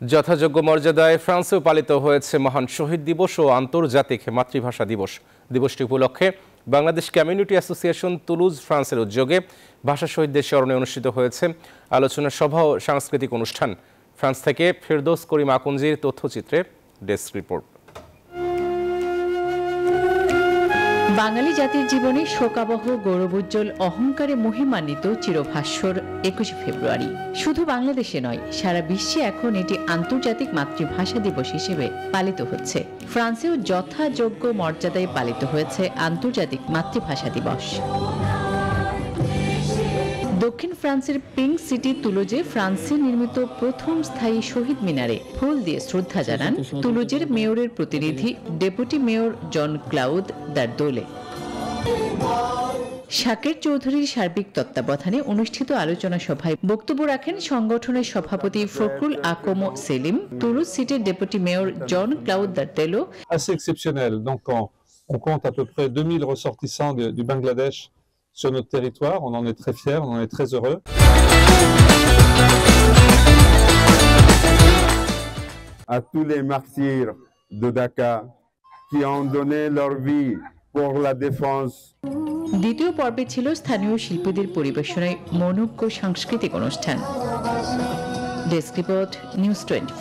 যথাযোগ্য মর্যাদায় ফ্রান্সেও পালিত হয়েছে মহান শহীদ দিবস ও আন্তর্জাতিক মাতৃভাষা দিবস। দিবসটি উপলক্ষে বাংলাদেশ কমিউনিটি অ্যাসোসিয়েশন তুলুজ ফ্রান্সের উদ্যোগে ভাষা শহীদদের স্মরণে অনুষ্ঠিত হয়েছে আলোচনা সভা ও সাংস্কৃতিক অনুষ্ঠান। ফ্রান্স থেকে ফেরদোস করিম আকুঞ্জির তথ্যচিত্রে ডেস্ক রিপোর্ট। বাঙালি জাতির জীবনে শোকাবহ, গৌরবোজ্জ্বল, অহংকারে মহিমান্বিত চিরভাস্বর একুশে ফেব্রুয়ারি। শুধু বাংলাদেশে নয়, সারা বিশ্বে এখন এটি আন্তর্জাতিক মাতৃভাষা দিবস হিসেবে পালিত হচ্ছে। ফ্রান্সেও যথাযোগ্য মর্যাদায় পালিত হয়েছে আন্তর্জাতিক মাতৃভাষা দিবস। দক্ষিণ ফ্রান্সের পিঙ্ক সিটি তুলুজে ফ্রান্সে নির্মিত প্রথম স্থায়ী শহীদ মিনারে ফুল দিয়ে শ্রদ্ধা জানান তুলুজের মেয়রের প্রতিনিধি, ডেপুটি মেয়র জন ক্লাউদ দার দোলে শাকের চৌধুরীর সার্বিক তত্ত্বাবধানে অনুষ্ঠিত আলোচনা সভায় বক্তব্য রাখেন সংগঠনের সভাপতি ফখরুল আকম সেলিম তুলুজ সিটির deputy mayor Jean Claude Dartelo assez on compte à peu près 2000 ressortissants de- du Bangladesh sur notre territoire. On en est très fiers, on en est très heureux. à tous les martyrs de Dakar qui ont donné leur vie pour la défense দ্বিতীয় পর্বে ছিল স্থানীয় শিল্পীদের পরিবেশনায় মনোজ্ঞ সাংস্কৃতিক অনুষ্ঠান desk report news twenty